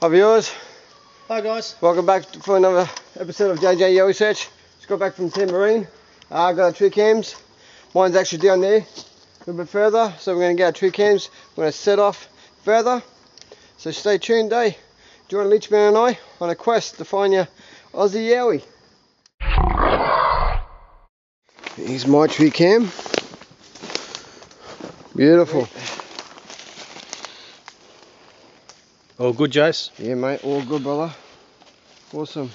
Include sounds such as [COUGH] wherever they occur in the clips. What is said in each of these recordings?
Hi viewers, Hi guys. welcome back for another episode of JJ Yowie Search. Just got back from Timberine. Uh, I got our tree cams. Mine's actually down there, a little bit further. So we're going to get our tree cams. We're going to set off further. So stay tuned, eh? Join Leachman and I on a quest to find your Aussie Yowie. Here's my tree cam. Beautiful. All good, Jace. Yeah, mate, all good, brother. Awesome.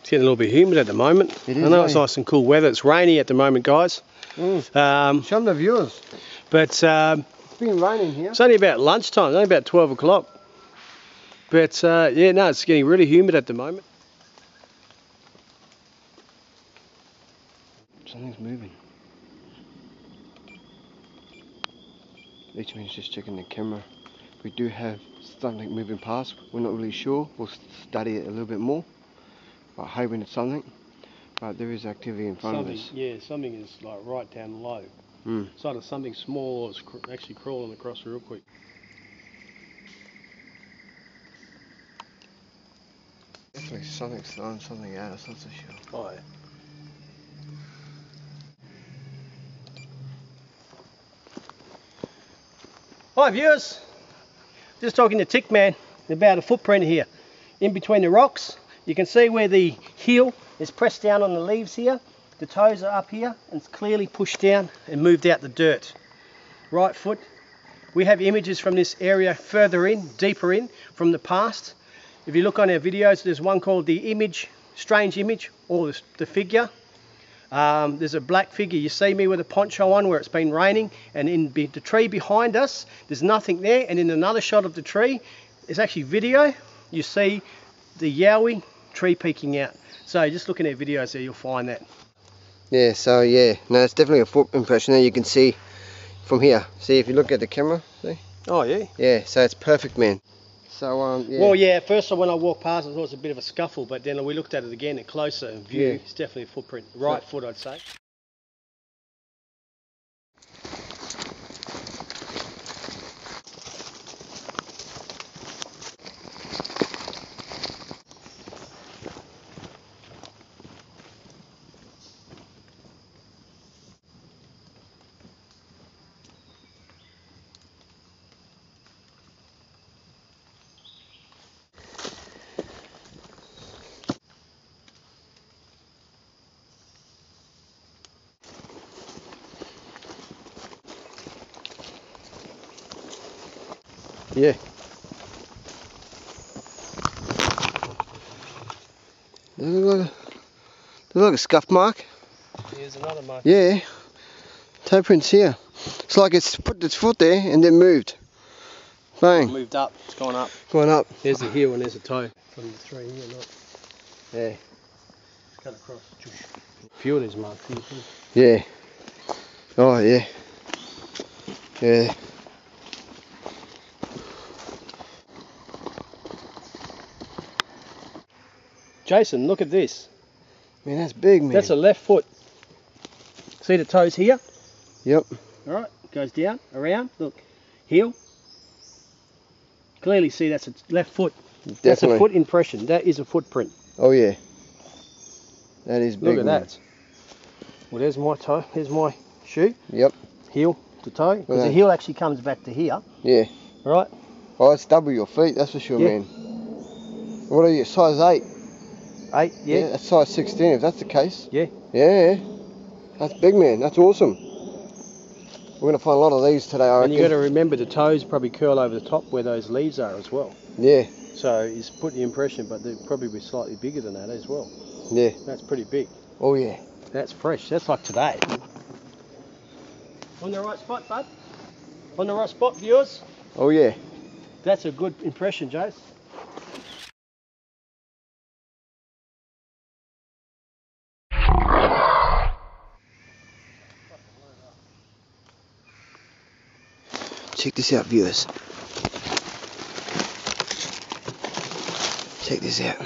It's getting a little bit humid at the moment. It I is, know it's eh? nice and cool weather. It's rainy at the moment, guys. Mm. Um, Show them the viewers. but um, It's been raining here. it's only about lunchtime. It's only about 12 o'clock. But uh, yeah, no, it's getting really humid at the moment. Something's moving. Leachman's just checking the camera. We do have something moving past. We're not really sure. We'll study it a little bit more. But hoping it's something. But there is activity in front something, of us. yeah, something is like right down low. Mm. It's either something small or it's cr- actually crawling across real quick. Definitely something's throwing something at us, that's for sure. Oh, yeah. Hi viewers, just talking to Tick Man about a footprint here in between the rocks. You can see where the heel is pressed down on the leaves here. The toes are up here and it's clearly pushed down and moved out the dirt. Right foot. We have images from this area further in, deeper in, from the past. If you look on our videos, there's one called the image, strange image, or the, the figure. Um, there's a black figure. You see me with a poncho on where it's been raining, and in be- the tree behind us, there's nothing there. And in another shot of the tree, it's actually video. You see the Yowie tree peeking out. So just look in our videos there, you'll find that. Yeah, so yeah, no, it's definitely a foot impression there. You can see from here. See if you look at the camera, see? Oh yeah. Yeah, so it's perfect, man. So um, yeah. Well, yeah. First, when I walked past, I thought it was a bit of a scuffle, but then we looked at it again at closer view. Yeah. It's definitely a footprint. Right foot, I'd say. Yeah. Does it look like a, does it look like a scuff mark? Here's another mark. Yeah. Toe prints here. It's like it's put its foot there and then moved. Bang. Moved up. It's gone up. Going up. There's the heel and there's a toe from the three here. Not Yeah. cut across. Few of these marks here. too. Yeah. Oh yeah. Yeah. Jason, look at this. Man, that's big, man. That's a left foot. See the toes here? Yep. All right, goes down, around. Look, heel. Clearly see that's a left foot. Definitely. That's a foot impression. That is a footprint. Oh yeah. That is big. Look at man. that. Well, there's my toe. There's my shoe. Yep. Heel to toe. Because the heel actually comes back to here. Yeah. All right. Oh, it's double your feet. That's for sure, Yeah. man. What are you? Size eight. Eight. Yeah. that's size 16 if that's the case. Yeah. Yeah. That's big, man. That's awesome. We're going to find a lot of these today, I And reckon. you got to remember the toes probably curl over the top where those leaves are as well. Yeah. So it's put the impression, but they'll probably be slightly bigger than that as well. Yeah. That's pretty big. Oh, yeah. That's fresh. That's like today. On the right spot, bud. On the right spot, viewers. Oh, yeah. That's a good impression, Jace. Check this out, viewers. Check this out.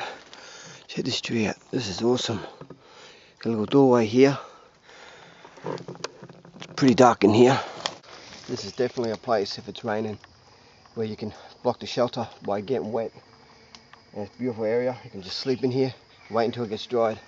Check this tree out. This is awesome. Got a little doorway here. Pretty dark in here. This is definitely a place, if it's raining, where you can block the shelter by getting wet And it's a beautiful area. You can just sleep in here, wait until it gets dried.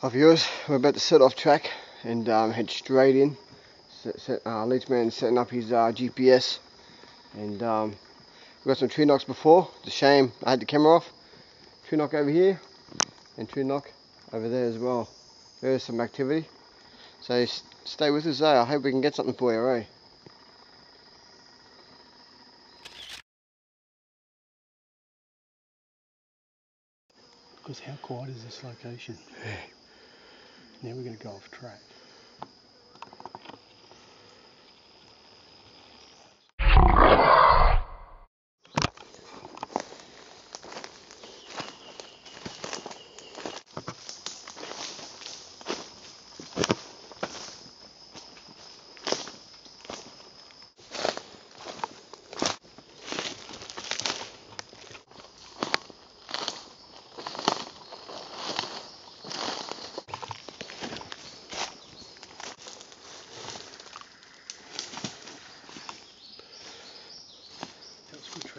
Our yours. we're about to set off track and um, head straight in. Set, set, uh, Leechman setting up his uh, GPS and um, we got some tree knocks before. It's a shame I had the camera off. Tree knock over here and tree knock over there as well. There's some activity. So stay with us there. I hope we can get something for you, eh? Because how quiet is this location? Yeah. Now we're going to go off track.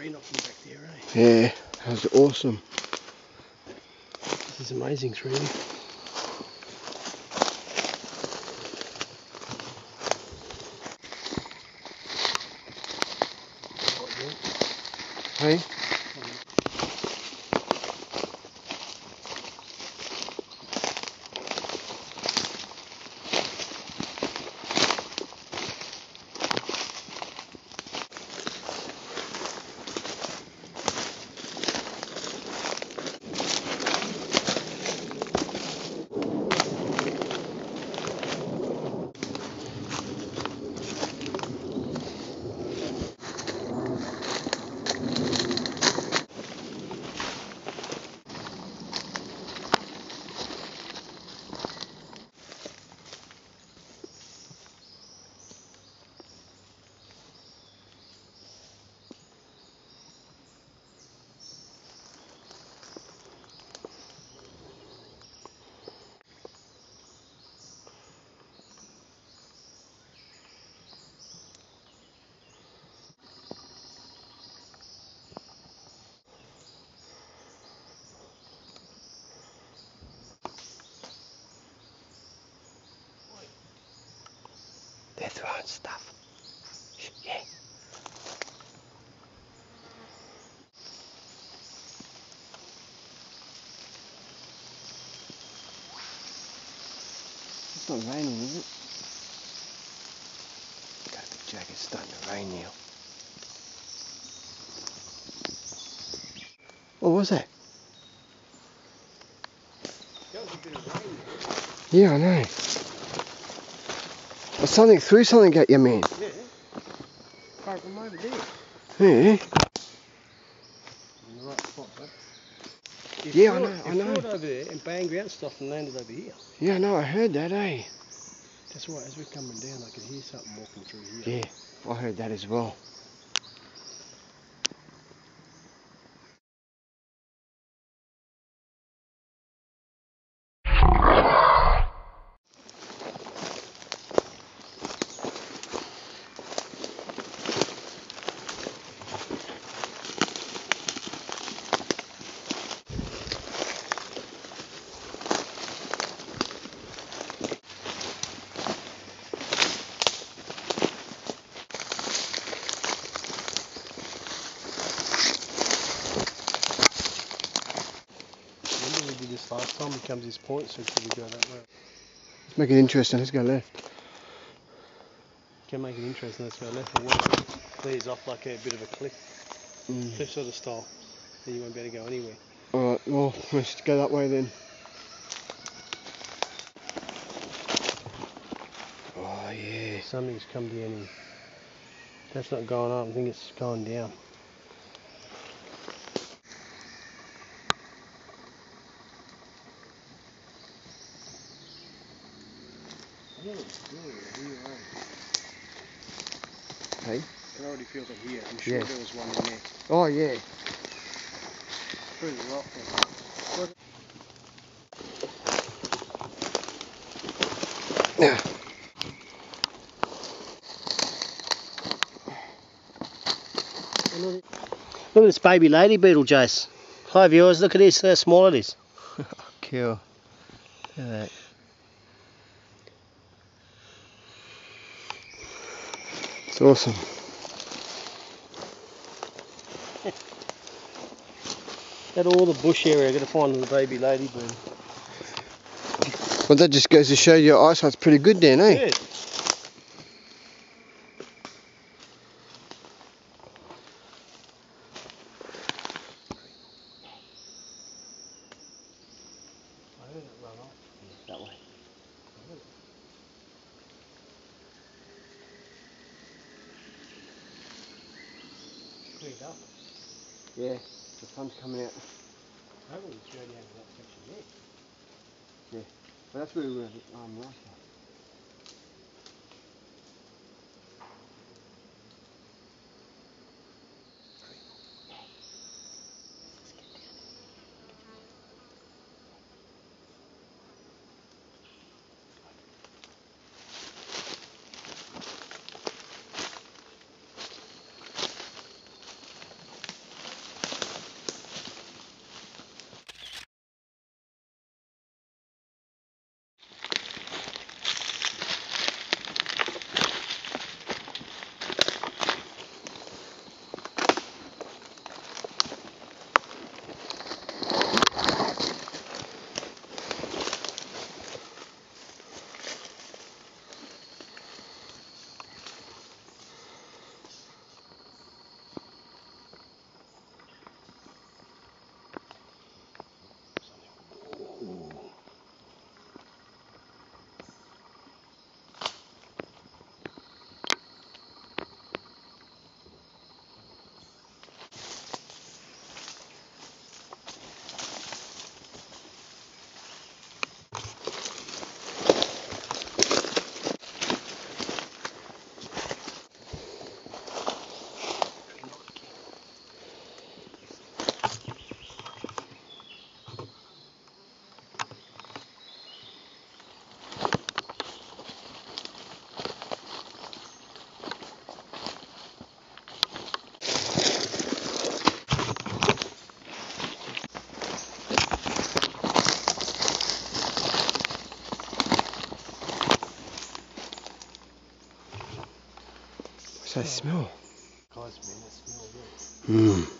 tree knocking back there, eh? Yeah, that was awesome. This is amazing tree. Hey? They're throwing stuff. Yeah. It's not raining, is it? Got the jacket starting to rain now. What was that? Yeah, I know. Well, something threw something at you, man. Yeah. Apart from over there. Yeah. In the right spot, Yeah, I know, it- I know. over there and banged out stuff and landed over here. Yeah, no, I heard that, eh? That's right, as we're coming down, I could hear something walking through here. Yeah, I heard that as well. Last time. He comes his point, so should we go that way? Let's make it interesting. Let's go left. Can make it interesting. Let's go left. Or what? Clears off like a bit of a cliff, Mm. cliff sort of style. Then you won't be able to go anywhere. Alright, well, let's go that way then. Oh, yeah. Something's come down here. That's not going up. I think it's going down. Hey? I can already feel it here. I'm sure Yeah. there was one in there. Oh, yeah. Through the rock there. Look at this baby lady beetle, Jace. Hi viewers, look at this, how small it is. [LAUGHS] Cool. Look at that. It's awesome. [LAUGHS] At all the bush area, I got to find the baby ladybird. Well, that just goes to show your eyesight's pretty good then, eh? Yeah. That way. Cleared up. Yeah. The sun's coming out. Of that section. But that's where we were um, last time. What's that smell? Guys, man, that smell. Mmm.